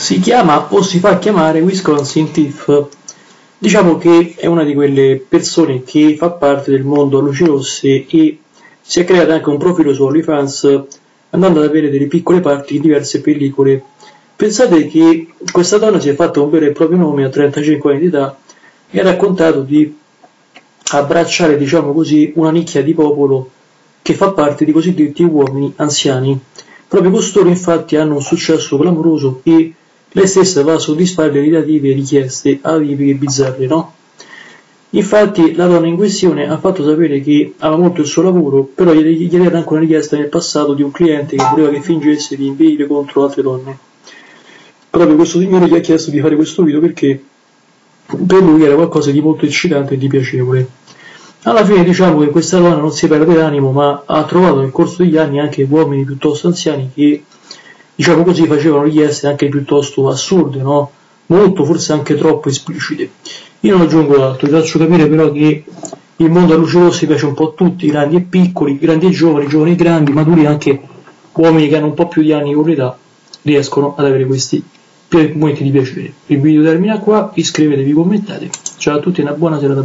Si chiama o si fa chiamare Wisconsin Tiff. Diciamo che è una di quelle persone che fa parte del mondo a luci rosse e si è creato anche un profilo su OnlyFans andando ad avere delle piccole parti in diverse pellicole. Pensate che questa donna si è fatta un vero e proprio nome a 35 anni di età e ha raccontato di abbracciare, diciamo così, una nicchia di popolo che fa parte di cosiddetti uomini anziani. Proprio costoro infatti hanno un successo clamoroso e lei stessa va a soddisfare le relative richieste atipiche e bizzarre, no? Infatti la donna in questione ha fatto sapere che ama molto il suo lavoro, però gli, era anche una richiesta nel passato di un cliente che voleva che fingesse di inveire contro altre donne. Proprio questo signore gli ha chiesto di fare questo video perché per lui era qualcosa di molto eccitante e di piacevole. Alla fine diciamo che questa donna non si perde l'animo, ma ha trovato nel corso degli anni anche uomini piuttosto anziani che diciamo così, facevano richieste anche piuttosto assurde, no? molto, forse anche troppo esplicite. Io non aggiungo altro, ti faccio capire però che il mondo a luce rossa piace un po' a tutti, grandi e piccoli, grandi e giovani, giovani e grandi, maturi anche uomini che hanno un po' più di anni con l'età, riescono ad avere questi momenti di piacere. Il video termina qua, iscrivetevi, commentate. Ciao a tutti e una buona serata.